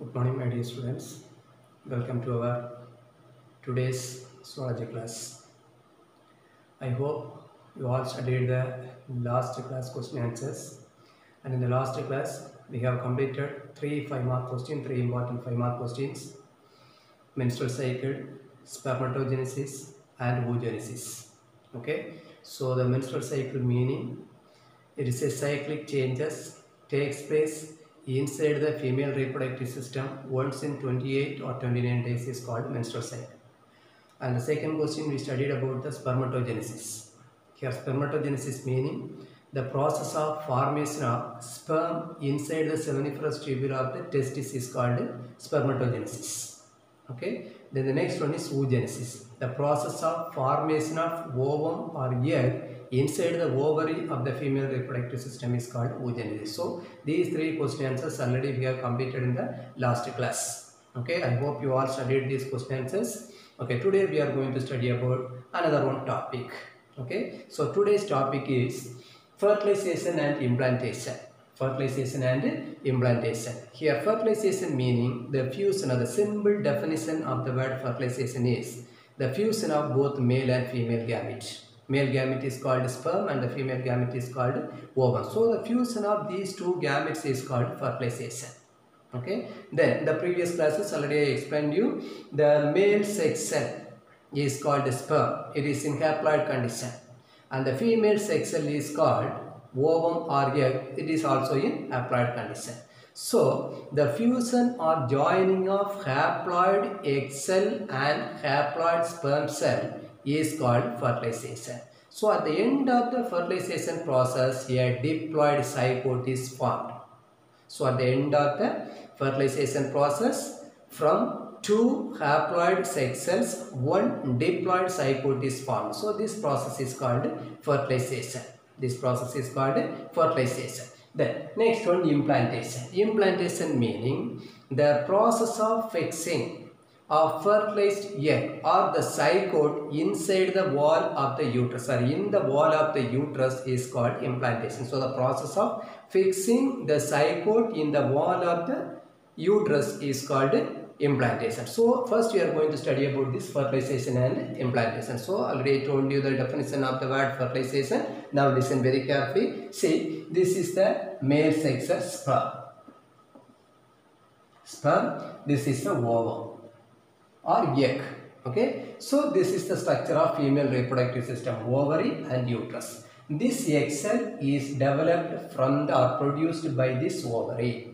Good morning, my dear students. Welcome to our today's zoology class. I hope you all studied the last class question answers. And in the last class, we have completed three five mark questions, three important five mark questions menstrual cycle, spermatogenesis, and oogenesis. Okay, so the menstrual cycle meaning it is a cyclic changes takes place inside the female reproductive system once in 28 or 29 days is called menstrual cycle. And the second question we studied about the spermatogenesis. Here spermatogenesis meaning the process of formation of sperm inside the seminiferous tubule of the testis is called spermatogenesis. Okay. Then the next one is oogenesis. The process of formation of ovum or egg inside the ovary of the female reproductive system is called oogenesis. So these three question answers already we have completed in the last class. Okay. I hope you all studied these question answers. Okay. Today we are going to study about another one topic. Okay. So today's topic is fertilization and implantation fertilization and implantation. Here fertilization meaning the fusion or the simple definition of the word fertilization is the fusion of both male and female gamete. Male gamete is called sperm and the female gamete is called ovum. So the fusion of these two gametes is called fertilization. Okay. Then the previous classes already I explained you the male sex cell is called sperm. It is in haploid condition and the female sex cell is called ovum or egg, it is also in haploid condition. So, the fusion or joining of haploid egg cell and haploid sperm cell is called fertilization. So, at the end of the fertilization process, a diploid zygote is formed. So, at the end of the fertilization process, from two haploid sex cells, one diploid zygote is formed. So, this process is called fertilization. This process is called fertilization. Then next one implantation. Implantation meaning the process of fixing of fertilized egg or the zygote inside the wall of the uterus or in the wall of the uterus is called implantation. So the process of fixing the zygote in the wall of the uterus is called implantation. So first we are going to study about this fertilization and implantation. So already I told you the definition of the word fertilization. Now listen very carefully. See this is the male sex sperm. Sperm. This is the ovum or egg. Okay. So this is the structure of female reproductive system ovary and uterus. This egg cell is developed from the, or produced by this ovary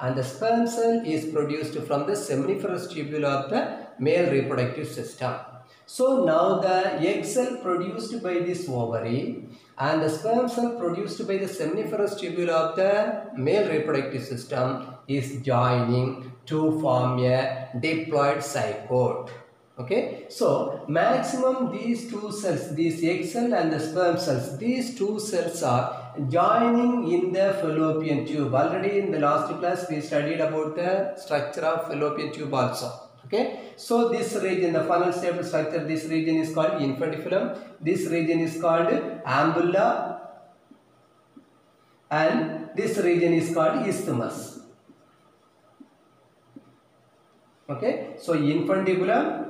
and the sperm cell is produced from the seminiferous tubule of the male reproductive system. So now the egg cell produced by this ovary and the sperm cell produced by the seminiferous tubule of the male reproductive system is joining to form a diploid zygote. Okay, so maximum these two cells, these egg cell and the sperm cells, these two cells are joining in the fallopian tube. Already in the last class we studied about the structure of fallopian tube also. Okay, so this region, the funnel shaped structure, this region is called infundibulum. This region is called ampulla, and this region is called isthmus. Okay, so infundibulum,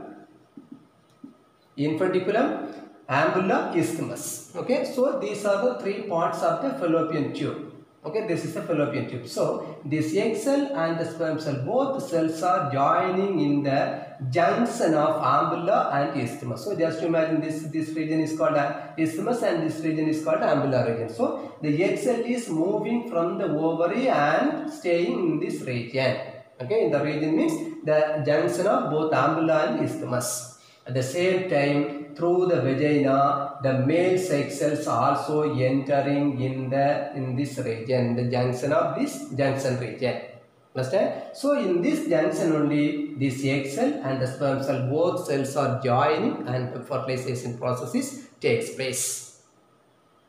infundibulum, ampulla, isthmus. Okay, so these are the three parts of the fallopian tube. Okay, this is the fallopian tube. So this egg cell and the sperm cell, both cells are joining in the junction of ampulla and isthmus. So just imagine this this region is called isthmus and this region is called ampulla region. So the egg cell is moving from the ovary and staying in this region. Okay, in the region means the junction of both ampulla and isthmus. At the same time, through the vagina, the male sex cells also entering in the in this region, the junction of this junction region. Understand? So in this junction only, this egg cell and the sperm cell, both cells are joining and the fertilization processes takes place.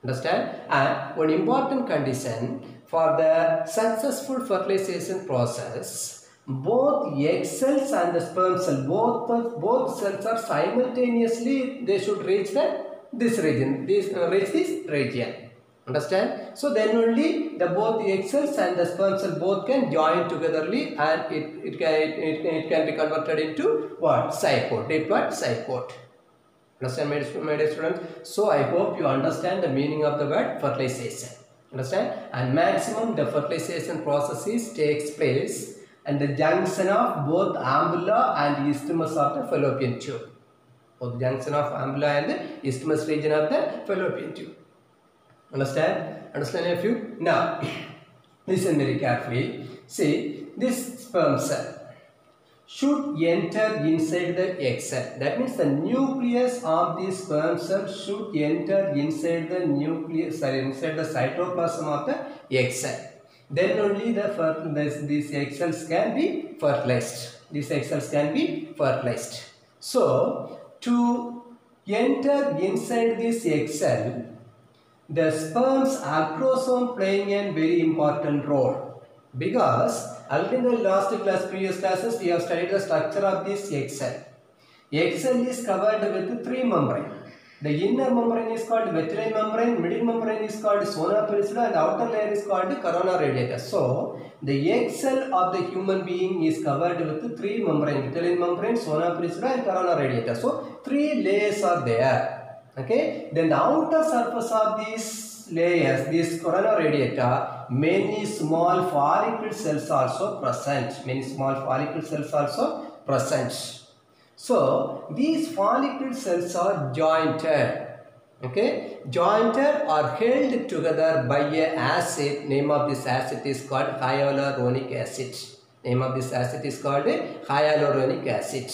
Understand? And one important condition for the successful fertilization process, both egg cells and the sperm cell, both, both cells are simultaneously, they should reach the, this region, this, uh, reach this region. Understand? So then only the both the egg cells and the sperm cell both can join togetherly and it, it, can, it, it can be converted into what? Zygote, diploid zygote. Understand my, dear students? So I hope you understand the meaning of the word fertilization. Understand? And maximum the fertilization processes takes place and the junction of both ampulla and isthmus of the fallopian tube. Both junction of ampulla and the isthmus region of the fallopian tube. Understand? Understand a few? Now, listen very carefully. See, this sperm cell should enter inside the egg cell. That means the nucleus of the sperm cell should enter inside the nucleus, sorry, inside the cytoplasm of the egg cell. Then only the this, these cells can be fertilized. These cells can be fertilized. So, to enter inside this cell, the sperm's acrosome playing a very important role because already in the last class previous classes we have studied the structure of this. Egg cell is covered with three membrane. The inner membrane is called Vitelline membrane, middle membrane is called zona pellucida and outer layer is called corona radiata. So, the egg cell of the human being is covered with three membrane, Vitelline membrane, zona pellucida and corona radiata. So, three layers are there okay then the outer surface of these layers this corona radiata many small follicle cells also present many small follicle cells also present so these follicle cells are jointed okay? Jointed or held together by a acid name of this acid is called hyaluronic acid. Name of this acid is called hyaluronic acid.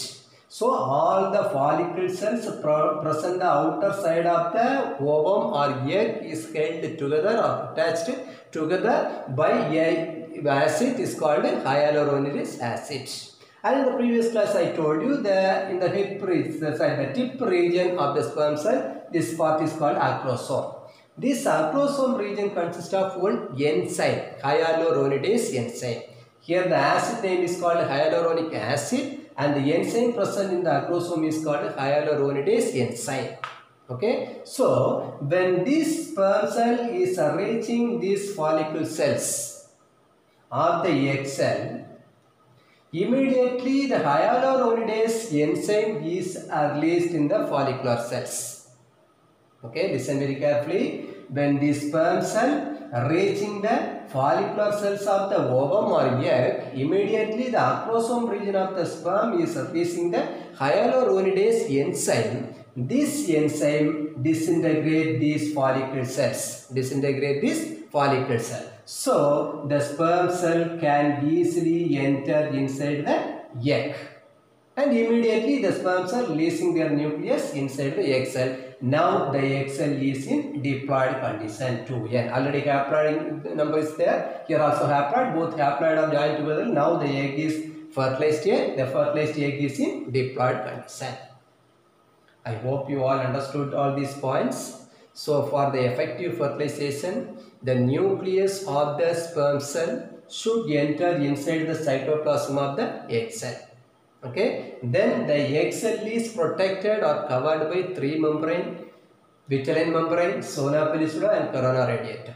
So all the follicle cells present the outer side of the ovum or egg is held together or attached together by a acid is called hyaluronic acid. And in the previous class I told you that in the hip region, the, tip region of the sperm cell, this part is called acrosome. This acrosome region consists of one enzyme, hyaluronidase enzyme. Here the acid name is called hyaluronic acid and the enzyme present in the acrosome is called hyaluronidase enzyme. Okay, so when this sperm cell is reaching these follicle cells of the egg cell, immediately the hyaluronidase enzyme is released in the follicular cells. Okay, listen very carefully. When the sperm cell reaching the follicular cells of the ovum or egg, immediately the acrosome region of the sperm is surfacing the hyaluronidase enzyme. This enzyme disintegrate these follicle cells, disintegrate this follicle cell. So, the sperm cell can easily enter inside the egg and immediately the sperm cell releasing their nucleus inside the egg cell now the egg cell is in diploid condition 2n. Already haploid number is there. Here also haploid. Both haploid are joined together. Now the egg is fertilized here. The fertilized egg is in diploid condition. I hope you all understood all these points. So for the effective fertilization, the nucleus of the sperm cell should enter inside the cytoplasm of the egg cell. Okay? Then the egg cell is protected or covered by three membrane vitelline membrane zona pellucida and corona radiata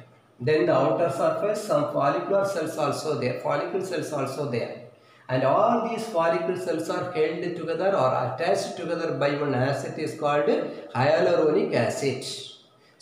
then the outer surface some follicular cells also there follicle cells also there. And all these follicle cells are held together or attached together by one acid is called hyaluronic acid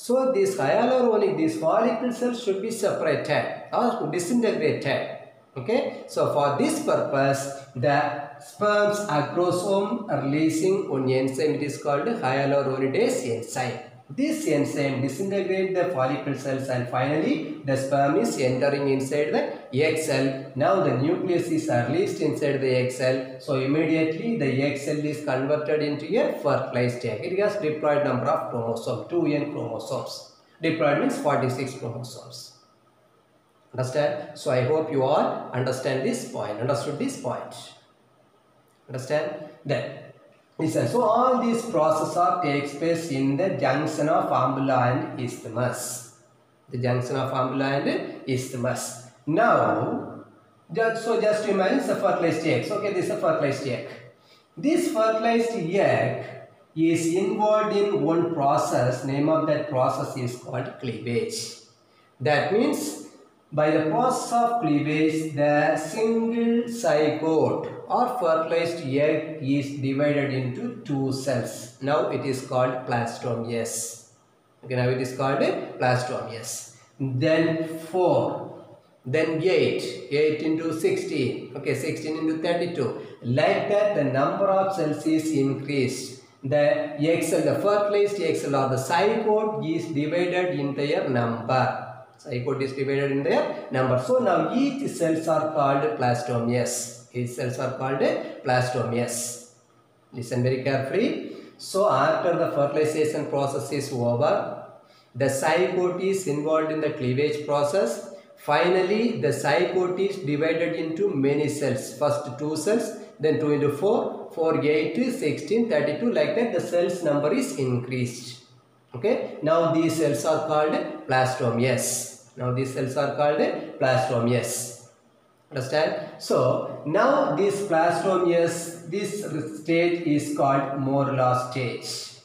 so this hyaluronic these follicle cells should be separated. Or disintegrated. Okay? So for this purpose the sperm's acrosome releasing one enzyme it is called hyaluronidase enzyme this enzyme disintegrate the follicle cells and finally the sperm is entering inside the egg cell now the nucleus is released inside the egg cell so immediately the egg cell is converted into a fertilized egg it has diploid number of chromosomes 2n chromosomes diploid means 46 chromosomes Understand? So I hope you all understand this point, understood this point. Understand? Then. So all these process of takes place in the junction of ampulla and isthmus. The junction of ampulla and isthmus. Now, just, so just imagine the fertilized eggs. Okay, this is a fertilized egg. This fertilized egg is involved in one process. Name of that process is called cleavage. That means by the process of cleavage, the single zygote or fertilized egg is divided into two cells. Now it is called plastome. Yes. Okay, now it is called a plastome. Yes. Then 4 then 8 8 into 16 okay 16 into 32 like that the number of cells is increased the XL, the fertilized XL or the zygote is divided in their number zygote is divided in their number so now each cells are called blastomeres each cells are called blastomeres listen very carefully so after the fertilization process is over the zygote is involved in the cleavage process Finally, the zygote is divided into many cells. First 2 cells, then 2 into 4, 4, 8, 16, 32. Like that, the cells number is increased. Okay. Now, these cells are called blastomeres. Now, these cells are called blastomeres. Understand? So, now this blastomeres, this stage is called Morula stage.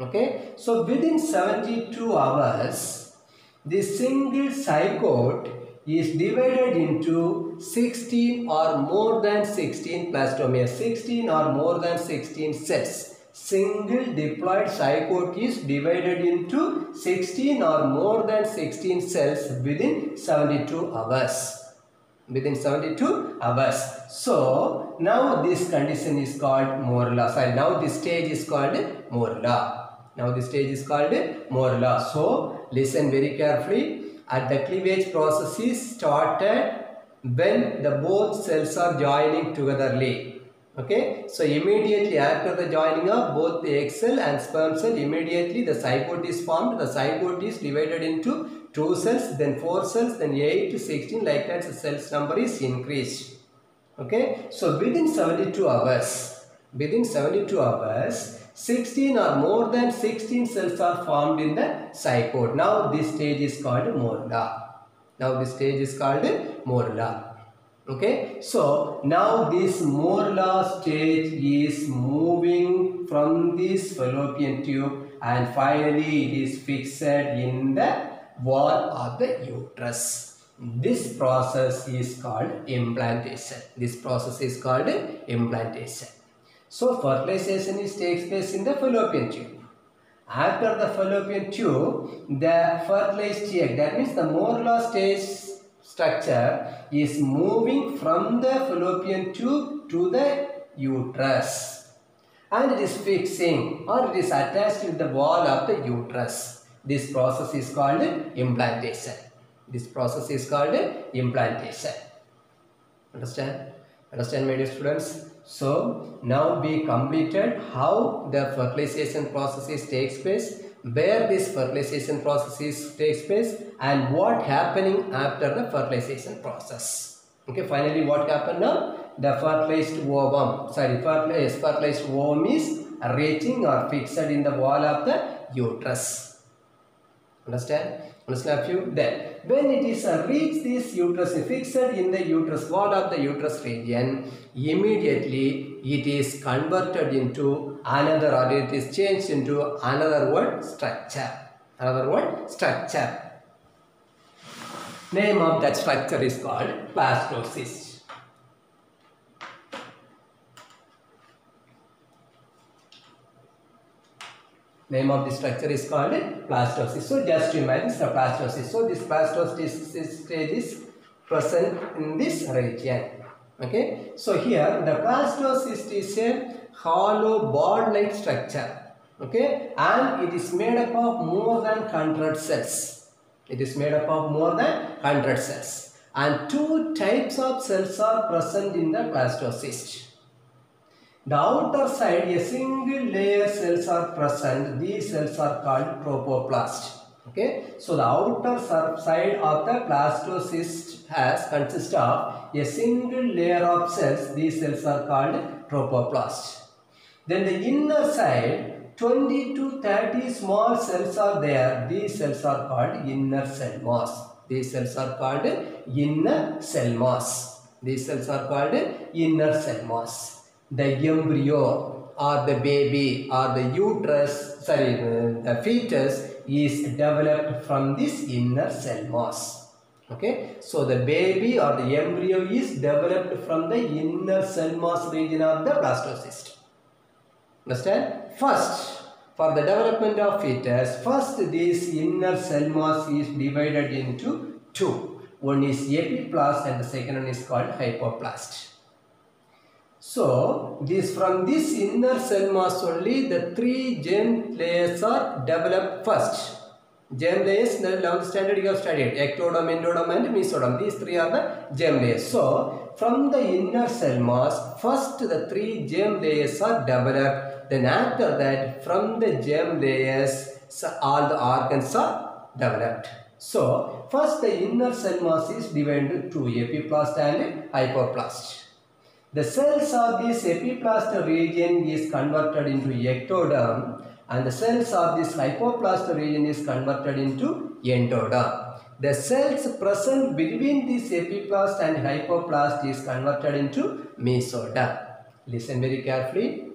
Okay. So, within 72 hours, the single zygote is divided into 16 or more than 16 blastomeres, 16 or more than 16 sets. Single diploid zygote is divided into 16 or more than 16 cells within 72 hours. Within 72 hours. So, now this condition is called Morula. Sorry, now this stage is called Morula. Now this stage is called Morula. So listen very carefully. At the cleavage process is started when the both cells are joining togetherly. Okay. So immediately after the joining of both the egg cell and sperm cell, immediately the zygote is formed. The zygote is divided into 2 cells, then 4 cells, then 8 to 16. Like that the cells number is increased. Okay. So within 72 hours, within 72 hours, 16 or more than 16 cells are formed in the zygote. Now this stage is called morula. Now this stage is called morula. Okay. So now this morula stage is moving from this fallopian tube and finally it is fixed in the wall of the uterus. This process is called implantation. This process is called implantation. So fertilization is takes place in the fallopian tube. After the fallopian tube, the fertilized egg, that means the morula stage structure is moving from the fallopian tube to the uterus. And it is fixing or it is attached to the wall of the uterus. This process is called implantation. This process is called implantation. Understand? Understand my dear students? So now we completed how the fertilization processes takes place, where this fertilization processes takes place and what happening after the fertilization process. Okay, finally what happened now? The fertilized ovum, sorry, fertilized, fertilized ovum is reaching or fixed in the wall of the uterus. Understand? Understand few? Then, when it is reached this uterus, is fixed in the uterus wall of the uterus region, immediately it is converted into another or is changed into another word structure. Another word structure. Name of that structure is called blastocyst. Name of the structure is called blastocyst. So just imagine the blastocyst. So this blastocyst stage is present in this region. Okay. So here the blastocyst is a hollow ball-like structure. Okay. And it is made up of more than 100 cells. It is made up of more than 100 cells. And two types of cells are present in the blastocyst. The outer side, a single layer cells are present. These cells are called trophoblast. Okay. So, the outer side of the blastocyst has consists of a single layer of cells. These cells are called trophoblast. Then the inner side, 20 to 30 small cells are there. These cells are called inner cell mass. These cells are called inner cell mass. These cells are called inner cell mass the embryo or the baby or the uterus, sorry, the fetus is developed from this inner cell mass. Okay, so the baby or the embryo is developed from the inner cell mass region of the blastocyst. Understand? First, for the development of fetus, first this inner cell mass is divided into two. One is epiblast and the second one is called hypoblast. So, this from this inner cell mass only the three germ layers are developed first. Germ layers, the standard you have studied, ectoderm, endoderm and mesoderm. These three are the germ layers. So, from the inner cell mass, first the three germ layers are developed. Then after that, from the germ layers, all the organs are developed. So, first the inner cell mass is divided into epiblast and hypoblast. The cells of this epiblast region is converted into ectoderm and the cells of this hypoblast region is converted into endoderm. The cells present between this epiblast and hypoblast is converted into mesoderm. Listen very carefully.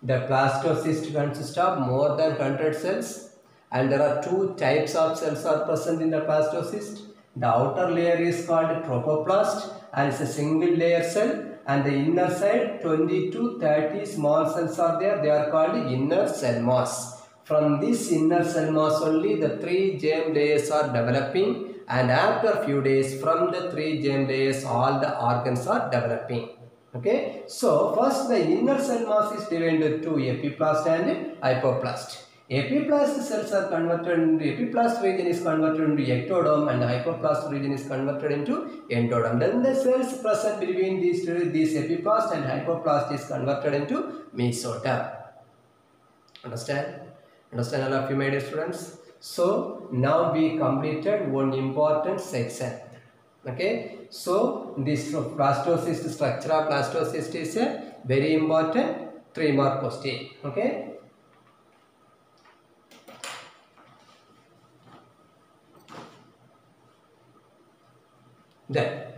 The blastocyst consists of more than 100 cells and there are two types of cells are present in the blastocyst. The outer layer is called trophoblast and it's a single layer cell and the inner side 20 to 30 small cells are there they are called inner cell mass. From this inner cell mass only the three germ layers are developing and after few days from the three germ layers all the organs are developing. Okay. So first the inner cell mass is divided into epiblast and hypoblast. Epiblast cells are converted into epiblast region is converted into ectoderm and hypoblast region is converted into endoderm. Then the cells present between these two, these epiblast and hypoblast is converted into mesoderm. Understand? Understand all of you my dear students? So now we completed one important section. Okay. So this blastocyst structure of blastocyst is a very important three mark question. Okay. Then,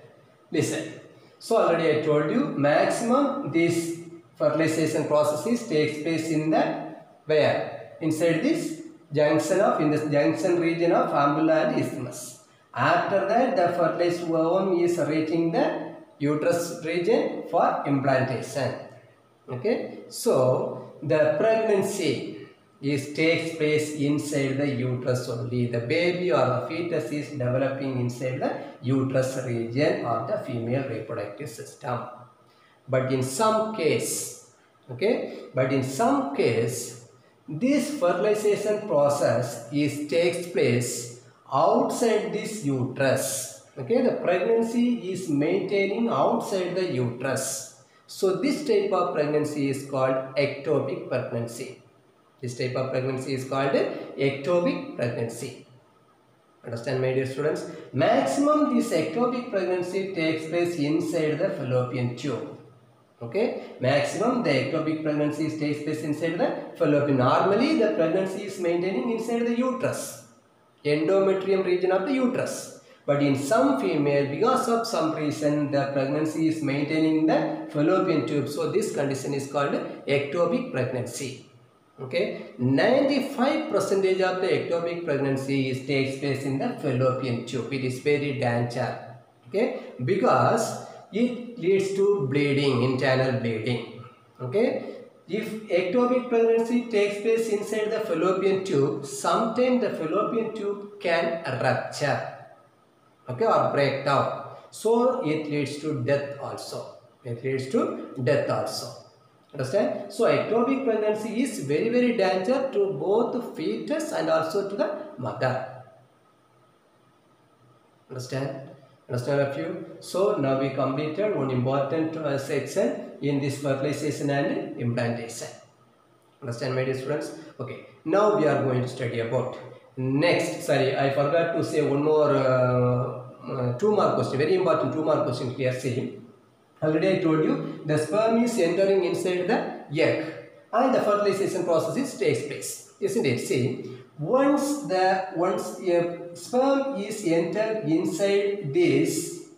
listen. So already I told you maximum this fertilization processes takes place in the where? Inside this junction of, in this junction region of ampulla and isthmus. After that the fertilized ovum is reaching the uterus region for implantation. Okay. So the pregnancy is takes place inside the uterus only. The baby or the fetus is developing inside the uterus region of the female reproductive system. But in some case, okay, but in some case, this fertilization process is takes place outside this uterus. Okay, the pregnancy is maintaining outside the uterus. So this type of pregnancy is called ectopic pregnancy. This type of pregnancy is called ectopic pregnancy. Understand my dear students? Maximum this ectopic pregnancy takes place inside the fallopian tube. Okay. Maximum the ectopic pregnancy takes place inside the fallopian. Normally the pregnancy is maintaining inside the uterus. Endometrium region of the uterus. But in some female, because of some reason, the pregnancy is maintaining the fallopian tube. So this condition is called ectopic pregnancy. Okay? 95 percentage of the ectopic pregnancy is takes place in the fallopian tube. It is very danger okay? Because it leads to bleeding internal bleeding. Okay if ectopic pregnancy takes place inside the fallopian tube sometimes the fallopian tube can rupture okay or break down so it leads to death also it leads to death also Understand? So ectopic pregnancy is very very danger to both fetus and also to the mother. Understand? Understand a few? So now we completed one important uh, section in this fertilization and implantation. Understand my dear students? Okay. Now we are going to study about next. Sorry, I forgot to say one more uh, uh, two more question. Very important two more question here. See. Already I told you the sperm is entering inside the egg and the fertilization process takes place. Isn't it? See, once the once a sperm is entered inside this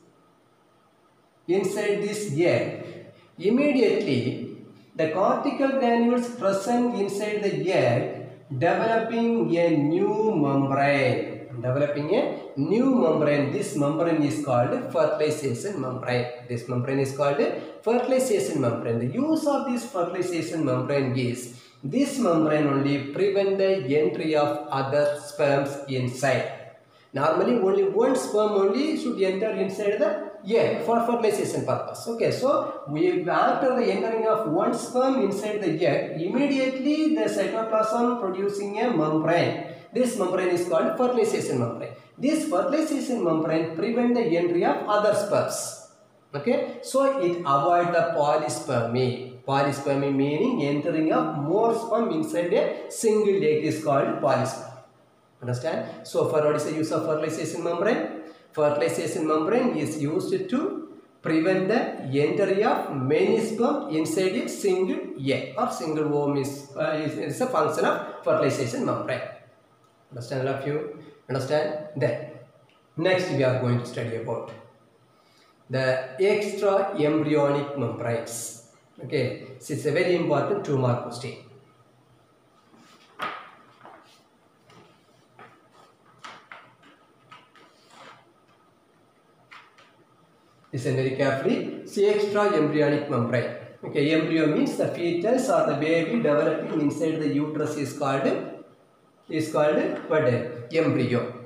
inside this egg, immediately the cortical granules present inside the egg developing a new membrane developing a new membrane. This membrane is called fertilization membrane. This membrane is called fertilization membrane. The use of this fertilization membrane is this membrane only prevent the entry of other sperms inside. Normally only one sperm only should enter inside the egg for fertilization purpose. Okay so we after the entering of one sperm inside the egg immediately the cytoplasm producing a membrane this membrane is called fertilization membrane this fertilization membrane prevent the entry of other sperms okay so it avoid the polyspermy polyspermy meaning entering of more sperm inside a single egg is called polyspermy Understand? So, for what is the use of fertilization membrane? Fertilization membrane is used to prevent the entry of many sperm inside a single egg or single ovum is, uh, is, is a function of fertilization membrane. Understand all of you? Understand? Then, next we are going to study about the extra embryonic membranes. Okay, this is a very important two mark question. Listen very carefully. See extra embryonic membrane. Okay, embryo means the fetus or the baby developing inside the uterus is called is called what? Embryo.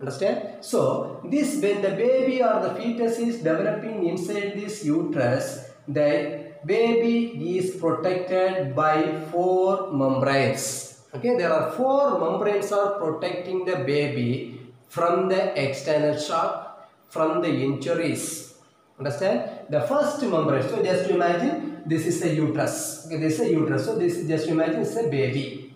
Understand? So this when the baby or the fetus is developing inside this uterus, the baby is protected by four membranes. Okay, there are four membranes are protecting the baby from the external shock, from the injuries. Understand? The first membrane. So just imagine this is a uterus. Okay, this is a uterus. So this just imagine it's a baby.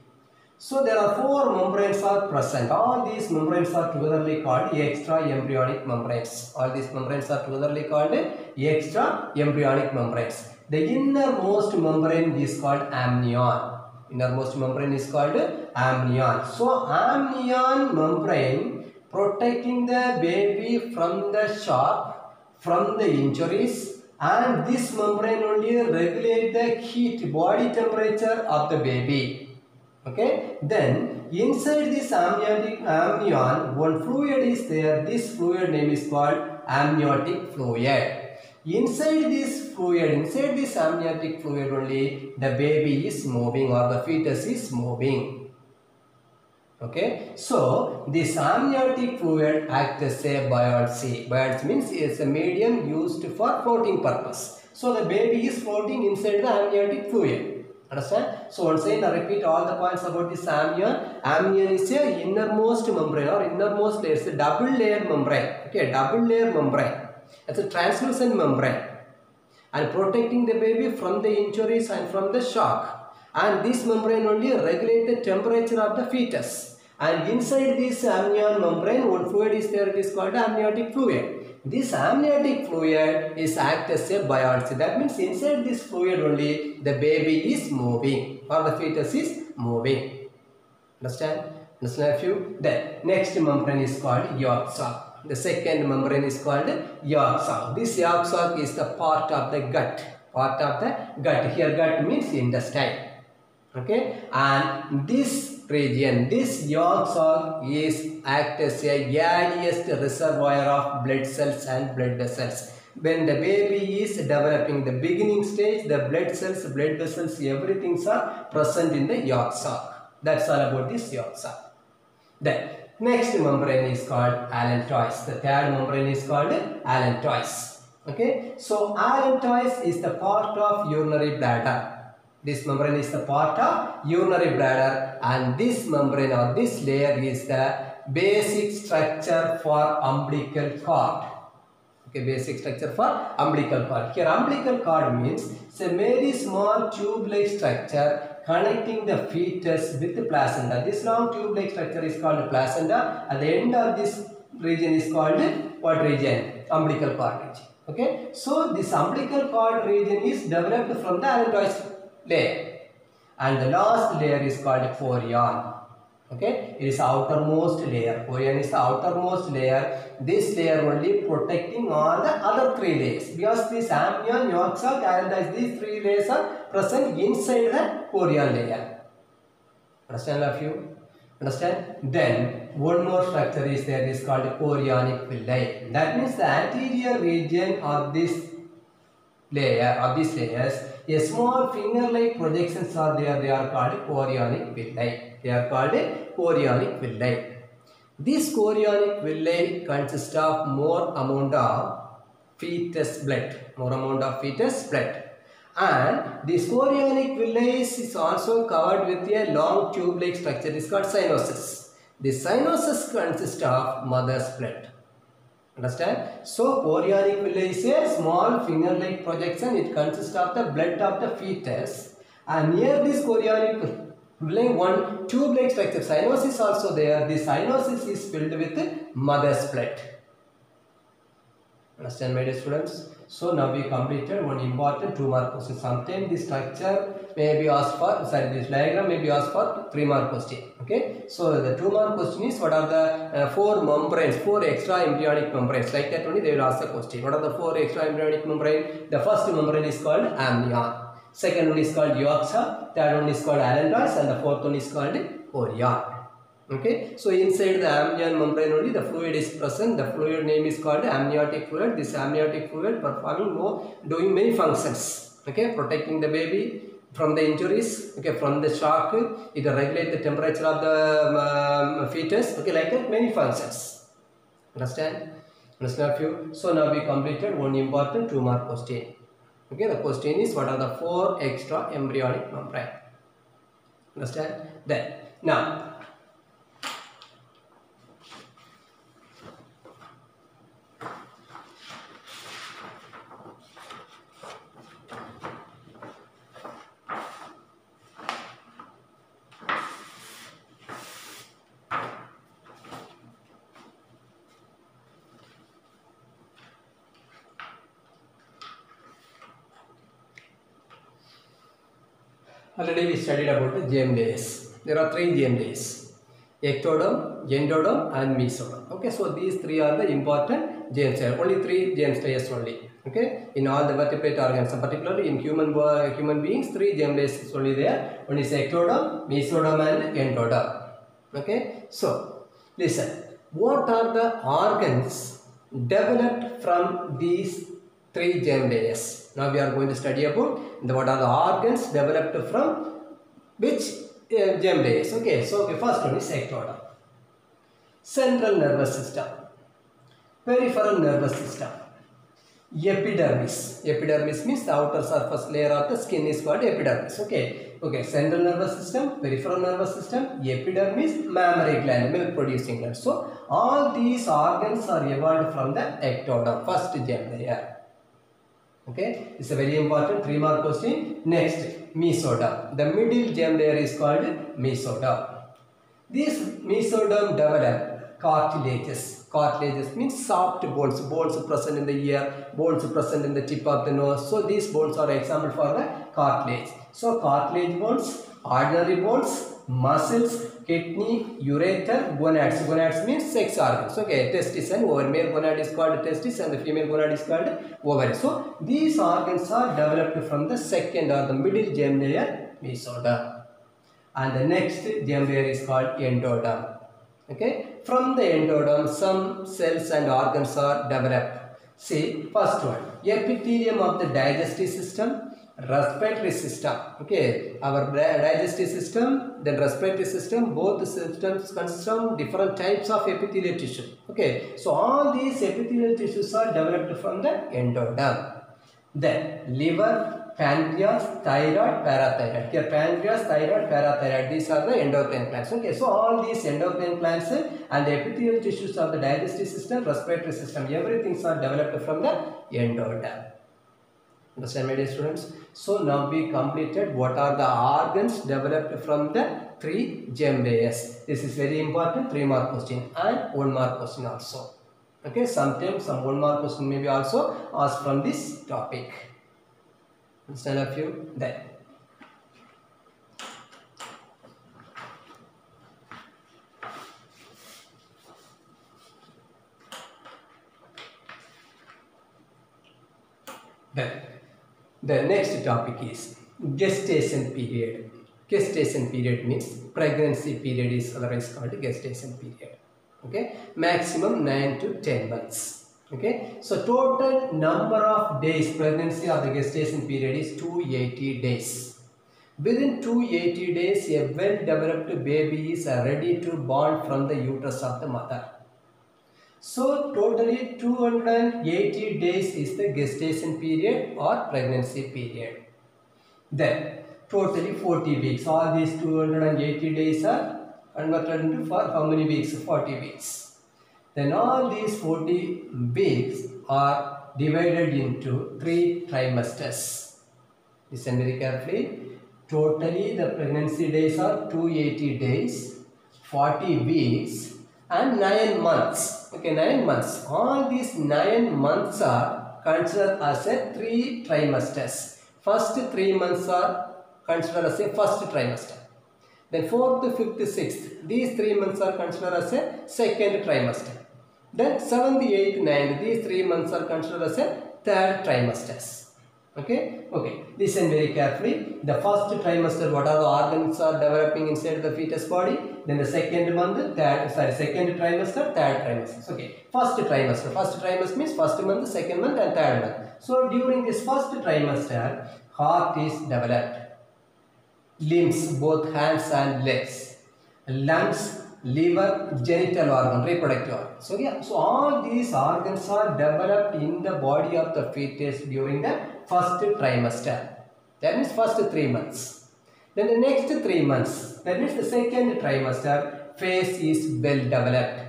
So there are four membranes are present. All these membranes are togetherly called extra embryonic membranes. All these membranes are togetherly called extra embryonic membranes. The innermost membrane is called amnion. Innermost membrane is called amnion. So amnion membrane protecting the baby from the shock, from the injuries and this membrane only regulate the heat body temperature of the baby okay? Then inside this amniotic amnion one fluid is there. This fluid name is called amniotic fluid. Inside this fluid inside this amniotic fluid only the baby is moving or the fetus is moving. Okay? So this amniotic fluid acts as a buoyancy buoyancy means it's a medium used for floating purpose. So the baby is floating inside the amniotic fluid. Understand so once again i repeat all the points about this amnion. Amnion is a innermost membrane or innermost layer. It's a double layer membrane. Okay double layer membrane. It's a translucent membrane. And protecting the baby from the injuries and from the shock. And this membrane only regulate the temperature of the fetus. And inside this amnion membrane one fluid is there. It is called amniotic fluid this amniotic fluid is act as a buoyancy that means inside this fluid only the baby is moving or the fetus is moving. Understand? Understand few then next membrane is called yolk sac the second membrane is called yolk sac this yolk sac is the part of the gut. Part of the gut. Here gut means intestine. Okay? And this region this yolk sac is act as a earliest reservoir of blood cells and blood vessels. When the baby is developing the beginning stage the blood cells blood vessels everything are present in the yolk sac that's all about this yolk sac then next membrane is called allantois the third membrane is called allantois okay? So allantois is the part of urinary bladder this membrane is the part of urinary bladder and this membrane or this layer is the basic structure for umbilical cord. Okay, basic structure for umbilical cord. Here umbilical cord means it's a very small tube-like structure connecting the fetus with the placenta. This long tube-like structure is called placenta. At the end of this region is called what region? Umbilical cord region. Okay, so this umbilical cord region is developed from the allantois layer and the last layer is called chorion Okay, it is outermost layer. Chorion is the outermost layer. This layer only protecting all the other three layers because this amnion, yolk and these three layers are present inside the chorion layer. Understand of you? Understand? Then one more structure is there. This called chorionic villi. That means the anterior region of this layer of these layers, a small finger-like projections are there. They are called chorionic villi. They are called chorionic villi. This chorionic villi consists of more amount of fetus blood, more amount of fetus blood. And this chorionic villi is also covered with a long tube-like structure. It is called cynosus. The cynosus consists of mother's blood. Understand? So, chorionic villi is a small finger-like projection. It consists of the blood of the fetus. And near this chorionic villi, one tube-like structure, cynosus is also there. The cynosus is filled with mother's blood. Understand, my dear students? So, now we completed one important two mark question. Sometimes the structure may be asked for, sorry, this diagram may be asked for three mark question. Okay. So, the two mark question is what are the uh, four membranes, four extra embryonic membranes. Like that only they will ask the question. What are the four extra embryonic membrane? The first membrane is called amnion. Second one is called sac. Third one is called allantois. And the fourth one is called chorion. Okay, so inside the amnion membrane only the fluid is present. The fluid name is called amniotic fluid. This amniotic fluid performing more, doing many functions. Okay, protecting the baby from the injuries. Okay, from the shock. It regulate the temperature of the um, fetus. Okay, like that many functions. Understand? Understand few. So now we completed one important two mark question. Okay, the question is what are the four extra embryonic membrane? Understand? Then now Already we studied about the germ. There are three germ. Ectoderm, endoderm and mesoderm. Okay, so these three are the important germ. Only three germ layers only. Okay, in all the vertebrate organisms, particularly in human human beings, three germ is only there. One is ectoderm, mesoderm and endoderm. Okay, so listen. What are the organs developed from these three germ? Now we are going to study about the, what are the organs developed from which uh, layers. Okay, so the first one is ectoderm. Central nervous system, peripheral nervous system, epidermis. Epidermis means the outer surface layer of the skin is called epidermis. Okay, okay. Central nervous system, peripheral nervous system, epidermis, mammary gland, milk producing gland. So all these organs are evolved from the ectoderm, first germ layer. Okay, it's a very important three mark question. Next, mesoderm. The middle germ layer is called mesoderm. This mesoderm develop cartilages. Cartilages means soft bones, bones present in the ear, bones present in the tip of the nose. So these bones are example for the cartilage. So cartilage bones, ordinary bones, muscles, kidney, ureter, gonads. Gonads means sex organs. Okay, testis and ovary. Male gonad is called testis and the female gonad is called ovary. So these organs are developed from the second or the middle germ layer, mesoderm. And the next germ layer is called endoderm. Okay, from the endoderm, some cells and organs are developed. See, first one, epithelium of the digestive system, respiratory system. Okay our digestive system then respiratory system both systems of different types of epithelial tissue. Okay so all these epithelial tissues are developed from the endoderm. Then liver pancreas thyroid parathyroid. Here pancreas thyroid parathyroid. These are the endocrine glands. Okay so all these endocrine glands and the epithelial tissues of the digestive system respiratory system everything are developed from the endoderm. Understand my dear students? So now we completed what are the organs developed from the three germ layers. This is very important three mark question and one mark question also. Okay, sometimes some one mark question may be also asked from this topic. Instead of you Then. Then the next topic is gestation period. Gestation period means pregnancy period is otherwise called gestation period. Okay, maximum 9 to 10 months. Okay, so total number of days pregnancy of the gestation period is 280 days. Within 280 days, a well-developed baby is ready to born from the uterus of the mother. So totally 280 days is the gestation period or pregnancy period. Then totally 40 weeks. All these 280 days are converted into for how many weeks? 40 weeks. Then all these 40 weeks are divided into three trimesters. Listen very carefully. Totally the pregnancy days are 280 days, 40 weeks and 9 months. Okay, 9 months. All these 9 months are considered as a 3 trimesters. First 3 months are considered as a first trimester. Then 4th, 5th, 6th. These 3 months are considered as a second trimester. Then 7th, 8th, 9th. These 3 months are considered as a third trimesters okay? Okay. Listen very carefully. The first trimester what are the organs are developing inside the fetus body? Then the second month third sorry second trimester third trimester. Okay. First trimester. First trimester means first month second month and third month. So during this first trimester heart is developed. Limbs both hands and legs. Lungs liver genital organ reproductive organ. So yeah. So all these organs are developed in the body of the fetus during the first trimester. That means first three months. Then the next three months, that means the second trimester, face is well developed.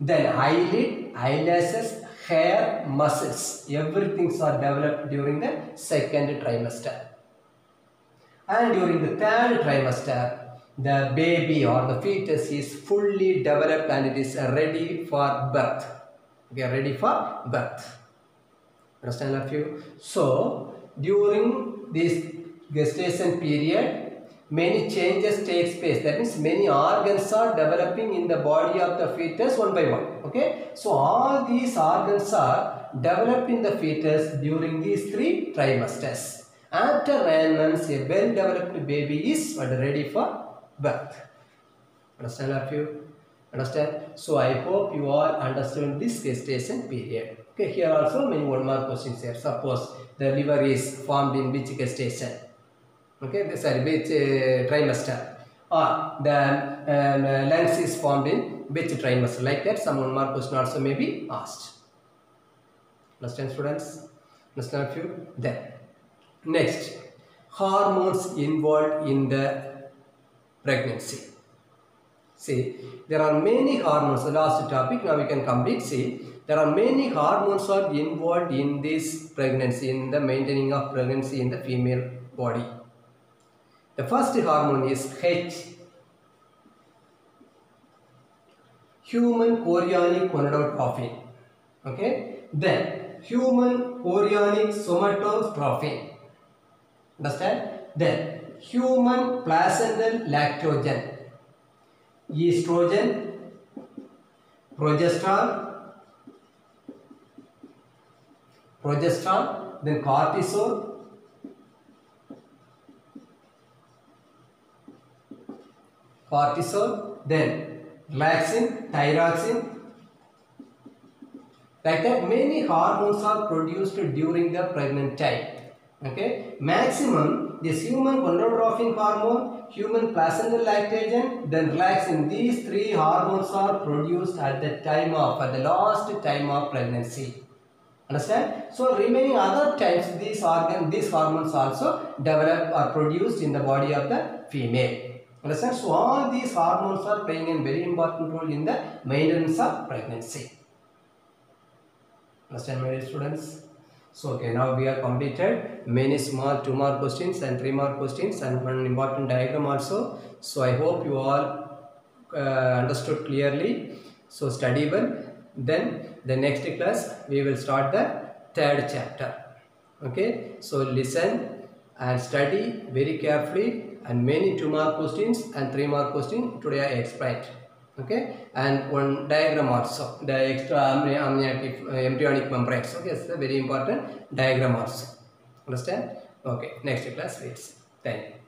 Then eyelid, eyelashes, hair, muscles, everything are developed during the second trimester. And during the third trimester, the baby or the fetus is fully developed and it is ready for birth. Okay, ready for birth. Understand of you? So, during this gestation period, many changes take place. That means many organs are developing in the body of the fetus one by one. Okay. So, all these organs are developed in the fetus during these three trimesters. After nine months, a well-developed baby is ready for birth. Understand? Understand? So, I hope you all understand this gestation period. Here also many one more questions here. Suppose the liver is formed in which gestation? Okay, sorry, which uh, trimester? Or the um, uh, lungs is formed in which trimester? Like that, some one more question also may be asked. Understand, students? Understand few? Then, next, hormones involved in the pregnancy. See, there are many hormones. The last topic, now we can complete. See, there are many hormones are involved in this pregnancy, in the maintaining of pregnancy in the female body. The first hormone is H. Human chorionic gonadotropin. Okay. Then human chorionic somatotropin. Understand? Then human placental lactogen. Estrogen, progesterone, progesterone, then cortisol, cortisol, then relaxin, thyroxine. Like that, many hormones are produced during the pregnant time. Okay, maximum this human gonadotropin hormone, human placental lactogen, then relaxin. These three hormones are produced at the time of at the last time of pregnancy. Understand? So remaining other types, these organ, these hormones also develop or produced in the body of the female. Understand? So all these hormones are playing a very important role in the maintenance of pregnancy. Understand my dear students? So okay, now we have completed many small two more questions and three more questions and one important diagram also. So I hope you all uh, understood clearly. So study well. Then the next class we will start the third chapter. Okay, so listen and study very carefully and many two mark questions and three mark question today I explained. okay? And one diagram also. The extra amniotic embryonic membranes okay? It's a very important diagram also. Understand? Okay. Next class please thank you